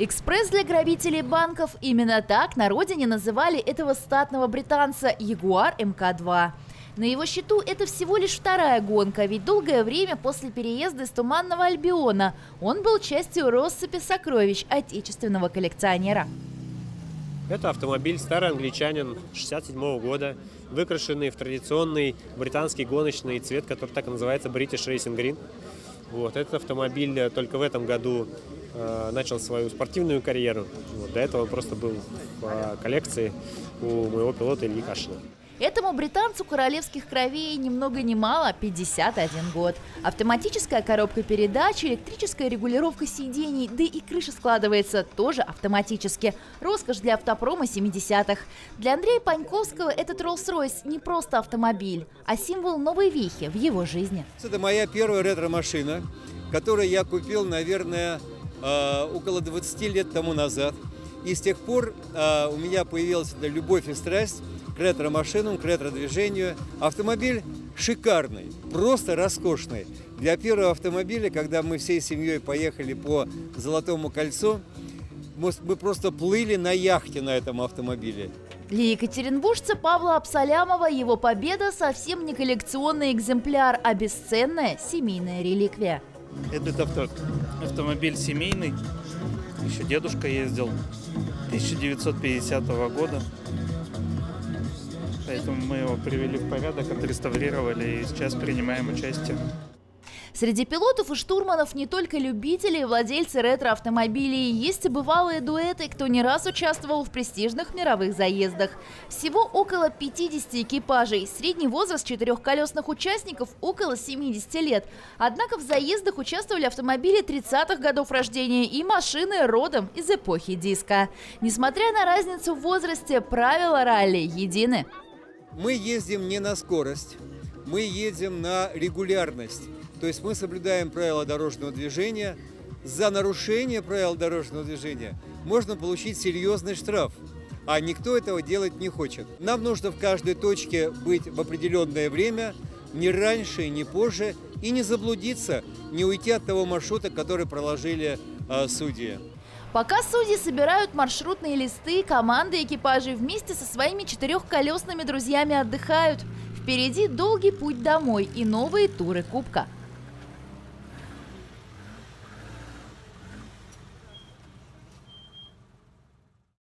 Экспресс для грабителей банков – именно так на родине называли этого статного британца Ягуар МК-2. На его счету это всего лишь вторая гонка, ведь долгое время после переезда из Туманного Альбиона он был частью россыпи сокровищ отечественного коллекционера. Это автомобиль старый англичанин 67 года, выкрашенный в традиционный британский гоночный цвет, который так и называется British Racing Green. Вот, этот автомобиль только в этом году э, начал свою спортивную карьеру. Вот, до этого он просто был в э, коллекции у моего пилота Ильи Кашина. Этому британцу королевских кровей ни много ни мало 51 год. Автоматическая коробка передач, электрическая регулировка сидений, да и крыша складывается тоже автоматически. Роскошь для автопрома 70-х. Для Андрея Паньковского этот Rolls-Royce не просто автомобиль, а символ новой вехи в его жизни. Это моя первая ретро-машина, которую я купил, наверное, э, около 20 лет тому назад. И с тех пор э, у меня появилась любовь и страсть к ретро-машинам, к ретро-движению. Автомобиль шикарный, просто роскошный. Для первого автомобиля, когда мы всей семьей поехали по Золотому кольцу, мы просто плыли на яхте на этом автомобиле. Для екатеринбуржца Павла Абсалямова его победа совсем не коллекционный экземпляр, а бесценная семейная реликвия. Этот авто, автомобиль семейный, еще дедушка ездил 1950 года. Поэтому мы его привели в порядок, отреставрировали и сейчас принимаем участие. Среди пилотов и штурманов не только любители и владельцы ретро-автомобилей, есть и бывалые дуэты, кто не раз участвовал в престижных мировых заездах. Всего около 50 экипажей, средний возраст четырехколесных участников около 70 лет. Однако в заездах участвовали автомобили 30-х годов рождения и машины родом из эпохи диска. Несмотря на разницу в возрасте, правила ралли едины. Мы ездим не на скорость, мы едем на регулярность. То есть мы соблюдаем правила дорожного движения. За нарушение правил дорожного движения можно получить серьезный штраф. А никто этого делать не хочет. Нам нужно в каждой точке быть в определенное время, не раньше не позже, и не заблудиться, не уйти от того маршрута, который проложили э, судьи. Пока судьи собирают маршрутные листы, команды экипажей вместе со своими четырехколесными друзьями отдыхают. Впереди долгий путь домой и новые туры Кубка.